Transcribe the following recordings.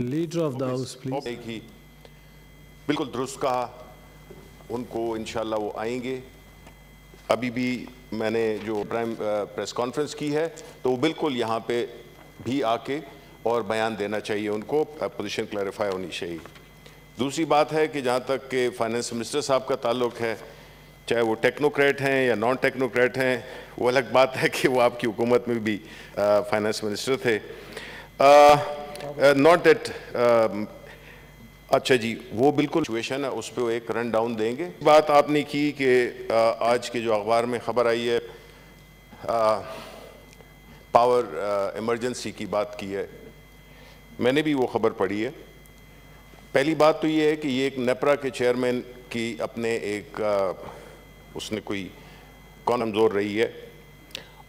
Leader of the House, please. ہی بالکل درست کہا۔ ان کو انشاءاللہ وہ آئیں گے۔ ابھی بھی میں نے جو پرائم پریس کانفرنس کی ہے تو وہ بالکل یہاں پہ بھی آ کے اور بیان دینا چاہیے ان کو پوزیشن کلیریفائی ہونی چاہیے۔ دوسری بات ہے کہ جہاں تک کہ فائننس منسٹر صاحب کا تعلق ہے چاہے وہ ٹیکنوکریٹ ہیں یا نان ٹیکنوکریٹ ہیں وہ الگ بات ہے کہ وہ آپ کی حکومت میں بھی فائننس منسٹر تھے۔ Uh, ناٹ دیٹ um, اچھا جی وہ بالکل سچویشن ہے، اس پہ وہ ایک رن ڈاؤن دیں گے۔ بات آپ نے کی کہ uh, آج کے جو اخبار میں خبر آئی ہے uh, پاور ایمرجنسی کی بات کی ہے۔ میں نے بھی وہ خبر پڑھی ہے۔ پہلی بات تو یہ ہے کہ یہ ایک نیپرا کے چیئرمین کی اپنے ایک اس نے کوئی کون کمزور رہی ہے۔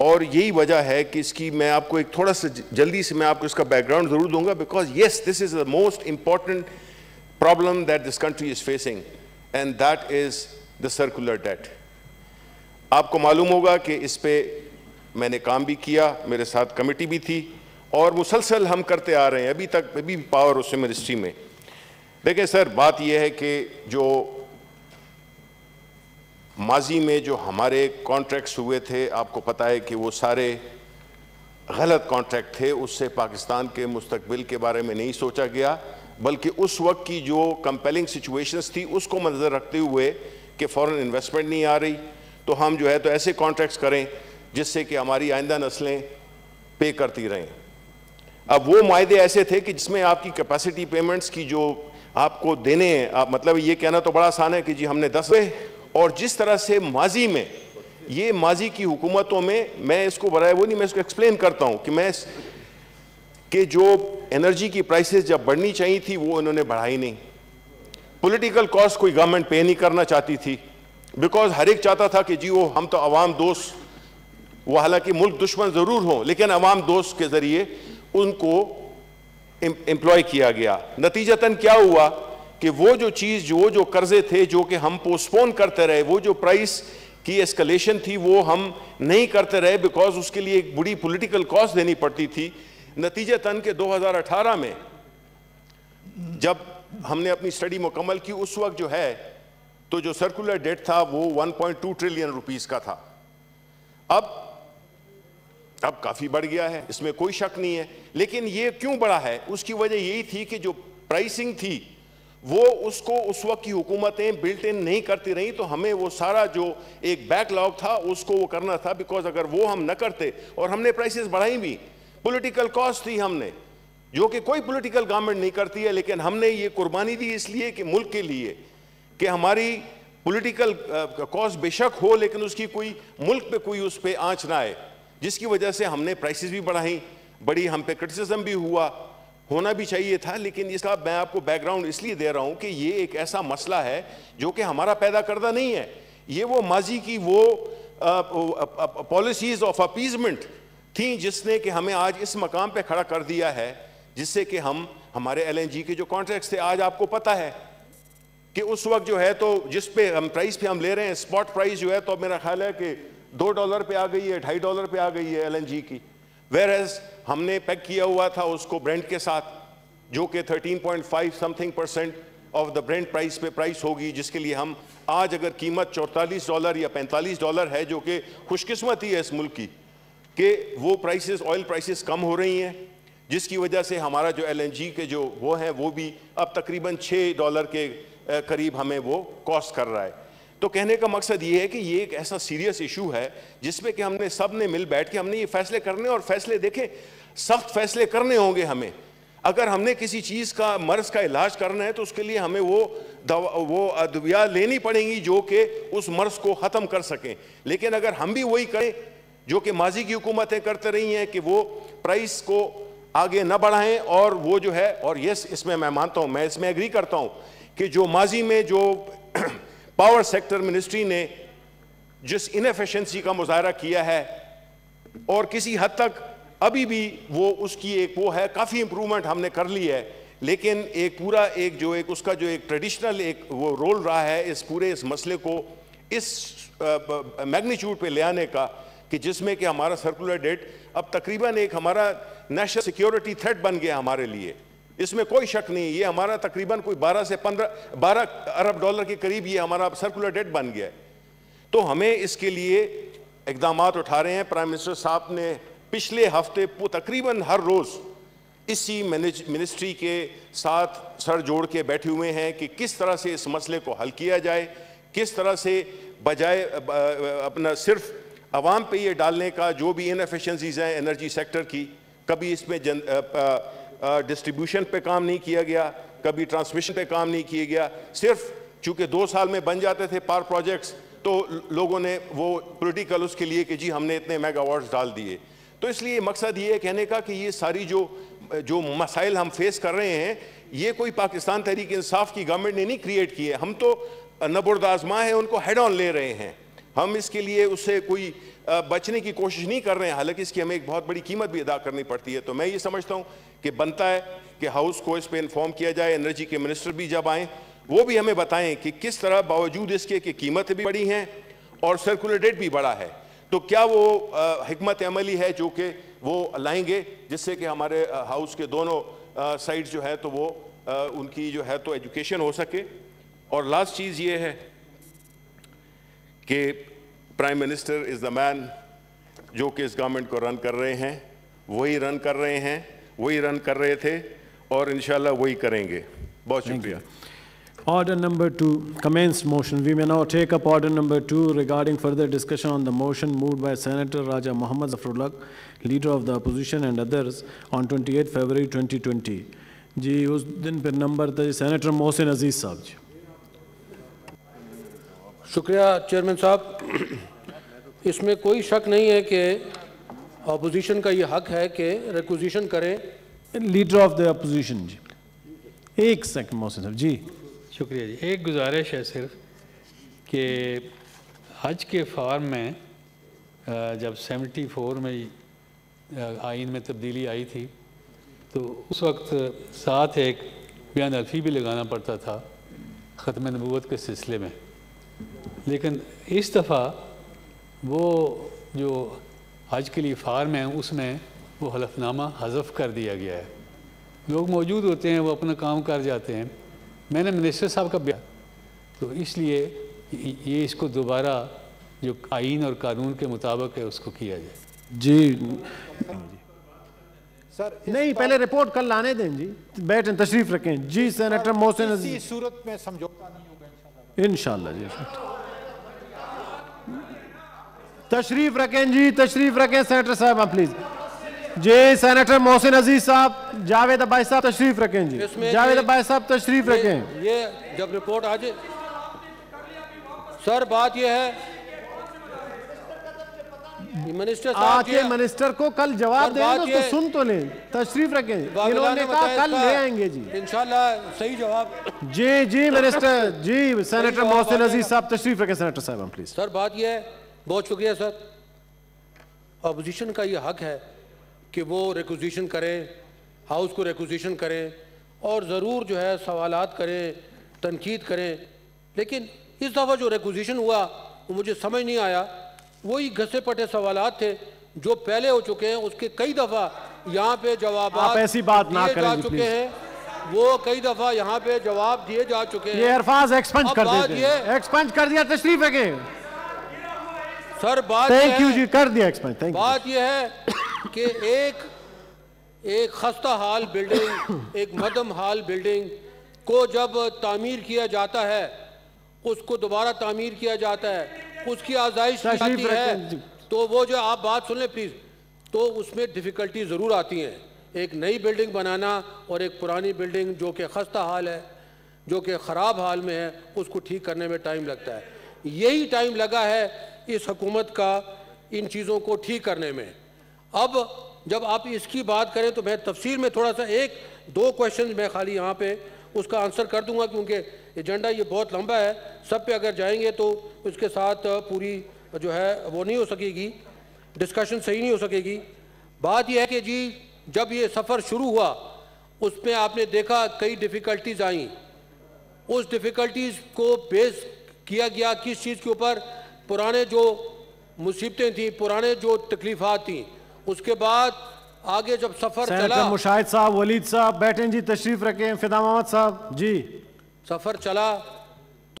اور یہی وجہ ہے کہ اس کی میں آپ کو ایک تھوڑا سا جلدی سے میں آپ کو اس کا بیک گراؤنڈ ضرور دوں گا because yes this is the most important problem that this country is facing and that is the circular debt آپ کو معلوم ہوگا کہ اس پہ میں نے کام بھی کیا، میرے ساتھ کمیٹی بھی تھی اور مسلسل ہم کرتے آ رہے ہیں، ابھی تک ابھی پاور اس منسٹری میں۔ دیکھیں سر، بات یہ ہے کہ جو ماضی میں جو ہمارے کانٹریکٹس ہوئے تھے، آپ کو پتہ ہے کہ وہ سارے غلط کانٹریکٹ تھے، اس سے پاکستان کے مستقبل کے بارے میں نہیں سوچا گیا، بلکہ اس وقت کی جو کمپیلنگ سچویشنز تھی، اس کو منظر رکھتے ہوئے کہ فورن انویسٹمنٹ نہیں آ رہی۔ تو ہم جو ہے تو ایسے کانٹریکٹس کریں جس سے کہ ہماری آئندہ نسلیں پے کرتی رہیں۔ اب وہ معاہدے ایسے تھے کہ جس میں آپ کی کیپیسٹی پیمنٹس کی جو آپ کو دینے ہیں مطلب یہ کہنا تو بڑا آسان ہے کہ جی ہم نے دس ہوئے اور جس طرح سے ماضی میں یہ ماضی کی حکومتوں میں میں اس کو برائے وہ نہیں، میں اس کو ایکسپلین کرتا ہوں کہ میں کہ جو انرجی کی پرائسز جب بڑھنی چاہیے تھی، وہ انہوں نے بڑھائی نہیں۔ پولیٹیکل کاسٹ کوئی گورنمنٹ پے نہیں کرنا چاہتی تھی۔ بیکاز ہر ایک چاہتا تھا کہ جی وہ ہم تو عوام دوست، وہ حالانکہ ملک دشمن ضرور ہوں، لیکن عوام دوست کے ذریعے ان کو امپلائی کیا گیا۔ نتیجتاً کیا ہوا؟ کہ وہ جو چیز، جو جو قرضے تھے، جو کہ ہم پوسپون کرتے رہے، وہ جو پرائس کی اسکلیشن تھی، وہ ہم نہیں کرتے رہے بیکاز اس کے لیے ایک بڑی پولیٹیکل کاسٹ دینی پڑتی تھی۔ نتیجتاً کہ دو ہزار اٹھارہ میں جب ہم نے اپنی سٹڈی مکمل کی، اس وقت جو ہے، تو جو سرکولر ڈیٹ تھا، وہ one point two trillion rupees کا تھا۔ اب اب کافی بڑھ گیا ہے، اس میں کوئی شک نہیں ہے۔ لیکن یہ کیوں بڑا ہے؟ اس کی وجہ یہی تھی کہ جو پرائسنگ تھی وہ اس کو اس وقت کی حکومتیں بلٹ ان نہیں کرتی رہیں تو ہمیں وہ سارا جو ایک بیک لاگ تھا اس کو وہ کرنا تھا بیکاز اگر وہ ہم نہ کرتے اور ہم نے پرائسز بڑھائی بھی پولیٹیکل کاسٹ تھی ہم نے، جو کہ کوئی پولیٹیکل گورنمنٹ نہیں کرتی ہے، لیکن ہم نے یہ قربانی دی اس لیے کہ ملک کے لیے کہ ہماری پولیٹیکل کاسٹ uh, بے شک ہو، لیکن اس کی کوئی ملک پہ کوئی اس پہ آنچ نہ آئے، جس کی وجہ سے ہم نے پرائسز بھی بڑھائیں، بڑی ہم پہ کرٹیسزم بھی ہوا۔ ہونا بھی چاہیے تھا، لیکن اس کا میں آپ کو بیک گراؤنڈ اس لیے دے رہا ہوں کہ یہ ایک ایسا مسئلہ ہے جو کہ ہمارا پیدا کردہ نہیں ہے۔ یہ وہ ماضی کی وہ پالیسیز آف اپیزمنٹ تھیں جس نے کہ ہمیں آج اس مقام پہ کھڑا کر دیا ہے، جس سے کہ ہم، ہمارے ایل این جی کے جو کانٹریکٹس تھے، آج آپ کو پتہ ہے کہ اس وقت جو ہے تو جس پہ ہم پرائز پہ ہم لے رہے ہیں اسپاٹ پرائز جو ہے تو میرا خیال ہے کہ دو ڈالر پہ آ گئی ہے، ڈھائی ڈالر پہ آ گئی ہے ایل این جی کی۔ ویئر ایز ہم نے پیک کیا ہوا تھا اس کو برینڈ کے ساتھ، جو کہ thirteen point five something percent of the Brent price پہ پرائز ہوگی، جس کے لیے ہم آج اگر قیمت چورتالیس ڈالر یا پینتالیس ڈالر ہے، جو کہ خوش قسمتی ہے اس ملک کی، کہ وہ پرائسز آئل پرائسز کم ہو رہی ہیں، جس کی وجہ سے ہمارا جو ایل این جی کے جو وہ ہیں، وہ بھی اب تقریباً چھ ڈالر کے قریب ہمیں وہ کاسٹ کر رہا ہے۔ تو کہنے کا مقصد یہ ہے کہ یہ ایک ایسا سیریس ایشو ہے جس میں کہ ہم نے سب نے مل بیٹھ کے ہم نے یہ فیصلے کرنے اور فیصلے دیکھیں، سخت فیصلے کرنے ہوں گے ہمیں۔ اگر ہم نے کسی چیز کا، مرض کا علاج کرنا ہے تو اس کے لیے ہمیں وہ وہ ادویہ لینی پڑیں گی جو کہ اس مرض کو ختم کر سکیں۔ لیکن اگر ہم بھی وہی کریں جو کہ ماضی کی حکومتیں کرتے رہی ہیں کہ وہ پرائس کو آگے نہ بڑھائیں اور وہ جو ہے، اور یس اس میں میں مانتا ہوں، میں اس میں اگری کرتا ہوں کہ جو ماضی میں جو پاور سیکٹر منسٹری نے جس انفیشنسی کا مظاہرہ کیا ہے اور کسی حد تک ابھی بھی وہ اس کی ایک وہ ہے، کافی امپرومنٹ ہم نے کر لی ہے، لیکن ایک پورا ایک جو ایک اس کا جو ایک ٹریڈیشنل ایک وہ رول رہا ہے اس پورے اس مسئلے کو اس میگنیچیوڈ پہ لے آنے کا کہ جس میں کہ ہمارا سرکولر ڈیٹ اب تقریباً ایک ہمارا نیشنل سیکیورٹی تھریٹ بن گیا ہمارے لیے۔ اس میں کوئی شک نہیں، یہ ہمارا تقریباً کوئی بارہ سے پندرہ، بارہ ارب ڈالر کے قریب یہ ہمارا سرکولر ڈیٹ بن گیا ہے۔ تو ہمیں اس کے لیے اقدامات اٹھا رہے ہیں۔ پرائم منسٹر صاحب نے پچھلے ہفتے تقریباً ہر روز اسی منسٹری کے ساتھ سر جوڑ کے بیٹھے ہوئے ہیں کہ کس طرح سے اس مسئلے کو حل کیا جائے، کس طرح سے بجائے اپنا صرف عوام پہ یہ ڈالنے کا جو بھی انفیشنسیز ہیں انرجی سیکٹر کی، کبھی اس میں ڈسٹریبیوشن پہ کام نہیں کیا گیا، کبھی ٹرانسمیشن پہ کام نہیں کیا گیا۔ صرف چونکہ دو سال میں بن جاتے تھے پار پروجیکٹس تو لوگوں نے وہ پولیٹیکل اس کے لیے کہ جی ہم نے اتنے میگا وارڈز ڈال دیے۔ تو اس لیے مقصد یہ ہے کہنے کا کہ یہ ساری جو جو مسائل ہم فیس کر رہے ہیں، یہ کوئی پاکستان تحریک انصاف کی گورنمنٹ نے نہیں کریٹ کیے۔ ہم تو نبرد آزما ہیں، ان کو ہیڈ آن لے رہے ہیں۔ ہم اس کے لیے اس سے کوئی بچنے کی کوشش نہیں کر رہے ہیں، حالانکہ اس کی ہمیں ایک بہت بڑی قیمت بھی ادا کرنی پڑتی ہے۔ تو میں یہ سمجھتا ہوں کہ بنتا ہے کہ ہاؤس کو اس پہ انفارم کیا جائے انرجی کے منسٹر بھی جب آئیں، وہ بھی ہمیں بتائیں کہ کس طرح باوجود اس کے کہ قیمت بھی بڑی ہیں اور سرکولیٹیڈ بھی بڑا ہے۔ تو کیا وہ حکمت عملی ہے جو کہ وہ لائیں گے، جس سے کہ ہمارے ہاؤس کے دونوں سائڈ جو ہے تو وہ ان کی جو ہے تو ایجوکیشن ہو سکے۔ اور لاسٹ چیز یہ ہے کہ پرائم منسٹر از دا مین جو کہ اس گورنمنٹ کو رن کر رہے ہیں وہی رن کر رہے ہیں وہی رن کر رہے تھے اور انشاءاللہ وہی کریں گے بہت شکریہ Order number two, commenced motion. We may now take up order number two regarding further discussion on the motion moved by Senator Raja Muhammad Zafrullah, leader of the opposition and others on 28 February 2020. جی اس دن پھر number تھا senator Mohsin عزیز صاحب جی شکریہ chairman صاحب۔ اس میں کوئی شک نہیں ہے کہ اپوزیشن کا یہ حق ہے کہ ریکوزیشن کریں۔ لیڈر آف دا اپوزیشن جی۔ ایک سیکنڈ محسن صاحب جی۔ شکریہ جی۔ ایک گزارش ہے صرف کہ حج کے فارم میں جب سیونٹی فور میں آئین میں تبدیلی آئی تھی تو اس وقت ساتھ ایک بیان الفی بھی لگانا پڑتا تھا ختم نبوت کے سلسلے میں۔ لیکن اس دفعہ وہ جو حج کے لیے فارم ہے اس میں وہ حلف نامہ حذف کر دیا گیا ہے۔ لوگ موجود ہوتے ہیں وہ اپنا کام کر جاتے ہیں۔ میں نے منسٹر صاحب کا بیان تو اس لیے یہ اس کو دوبارہ جو آئین اور قانون کے مطابق ہے اس کو کیا جائے۔ جی۔ سر نہیں پہلے رپورٹ کل لانے دیں جی۔ بیٹھیں تشریف رکھیں۔ جی سینیٹر محسن عزیز۔ صورت میں سمجھوتا نہیں ہوگا انشاءاللہ جی۔ تشریف رکھیں جی تشریف رکھیں سینیٹر صاحب پلیز۔ جی سینیٹر محسن عزیز صاحب جاوید عبائی صاحب تشریف رکھیں جی۔ جاوید عبائی صاحب تشریف رکھیں۔ یہ جب رپورٹ آجے سر بات یہ ہے آج منسٹر کو کل جواب دیں تو سن تو لیں۔ تشریف رکھیں۔ انہوں نے کہا کل لے آئیں گے جی۔ انشاءاللہ صحیح جواب۔ جی جی منسٹر جی سینیٹر محسن عزیز صاحب تشریف رکھیں سینیٹر صاحب پلیز۔ سر بات یہ ہے بہت شکریہ سر۔ اپوزیشن کا یہ حق ہے کہ وہ ریکوزیشن کریں ہاؤس کو ریکوزیشن کریں اور ضرور جو ہے سوالات کریں تنقید کریں لیکن اس دفعہ جو ریکوزیشن ہوا وہ مجھے سمجھ نہیں آیا۔ وہی گھسے پٹے سوالات تھے جو پہلے ہو چکے ہیں۔ اس کے کئی دفعہ یہاں پہ جوابات ایسی بات نہ جا چکے ہیں۔ وہ کئی دفعہ یہاں پہ جواب دیے جا چکے ہیں۔ یہ ارفاظ ایکسپنج کر دیتے ہیں ایکسپنج کر دیا تشریف ہے سر بات یہ ہے جی کر دیا بات یہ ہے کہ ایک ایک خستہ حال بلڈنگ ایک مدم حال بلڈنگ کو جب تعمیر کیا جاتا ہے اس کو دوبارہ تعمیر کیا جاتا ہے اس کی آزائش آتی ہے جی۔ تو وہ جو آپ بات سن لیں پلیز تو اس میں ڈیفیکلٹی ضرور آتی ہیں۔ ایک نئی بلڈنگ بنانا اور ایک پرانی بلڈنگ جو کہ خستہ حال ہے جو کہ خراب حال میں ہے اس کو ٹھیک کرنے میں ٹائم لگتا ہے۔ یہی ٹائم لگا ہے اس حکومت کا ان چیزوں کو ٹھیک کرنے میں۔ اب جب آپ اس کی بات کریں تو میں تفصیل میں تھوڑا سا ایک دو کوشچنز میں خالی یہاں پہ اس کا آنسر کر دوں گا کیونکہ ایجنڈا یہ بہت لمبا ہے۔ سب پہ اگر جائیں گے تو اس کے ساتھ پوری جو ہے وہ نہیں ہو سکے گی ڈسکشن صحیح نہیں ہو سکے گی۔ بات یہ ہے کہ جی جب یہ سفر شروع ہوا، اس میں آپ نے دیکھا کئی ڈیفیکلٹیز آئیں۔ اس ڈیفیکلٹیز کو بیس کیا گیا، کس چیز کے اوپر؟ پرانے جو مصیبتیں تھیں پرانے جو تکلیفات تھیں اس کے بعد آگے جب سفر چلا مشاہد صاحب ولید صاحب بیٹھیں جی تشریف رکھیں فیدام آمد صاحب جی۔ سفر چلا